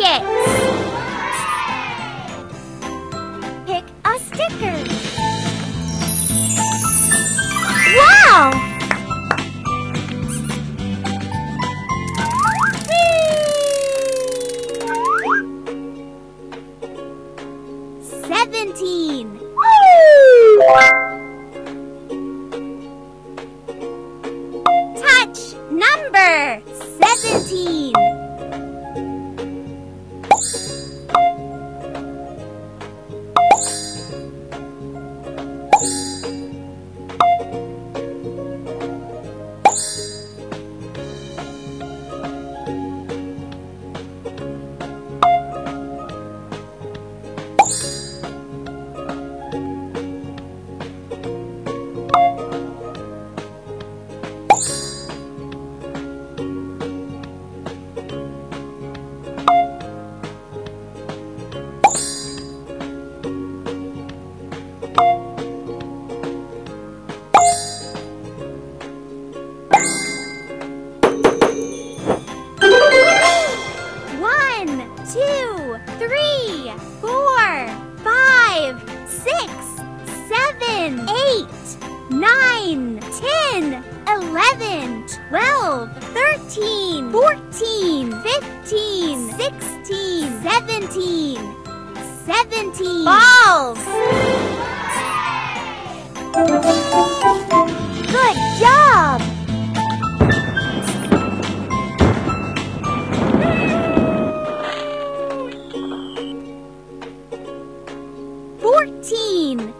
rockets. Pick a sticker. Wow! Seventeen. Touch number seventeen. Seven, eight, nine, ten, eleven, twelve, thirteen, fourteen, fifteen, sixteen, seventeen. Seventeen. Balls. Good job. Fourteen.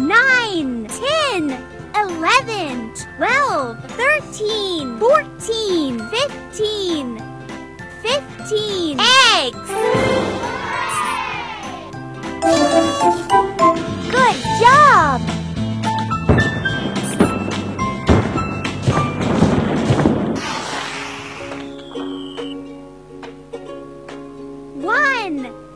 9, 10, 11, 12, 13, 14, 15, 15 eggs! Good job! One!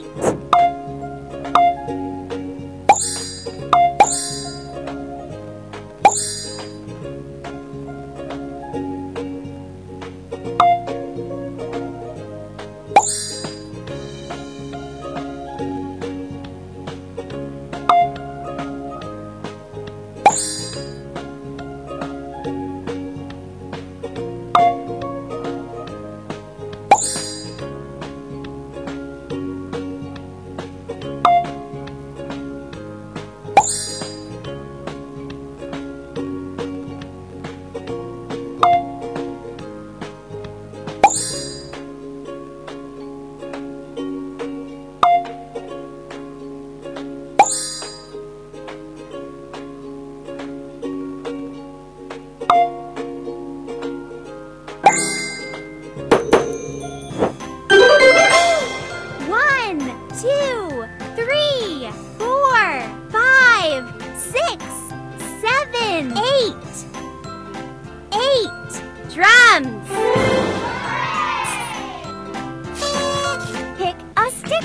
Number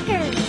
a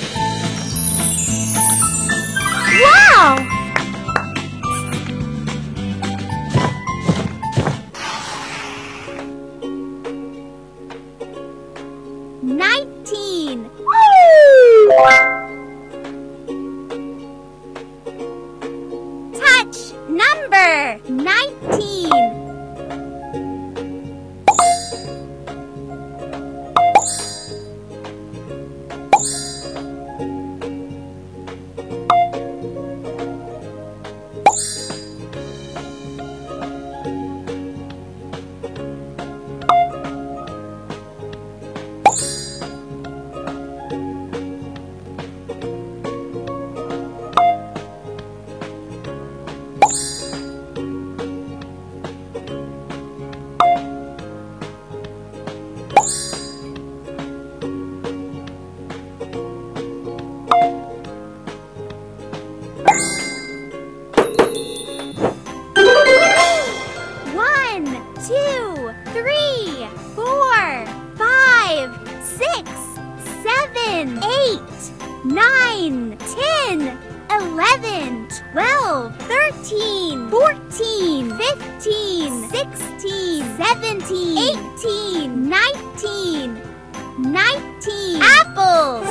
16, 17, 18, 19, 19 apples.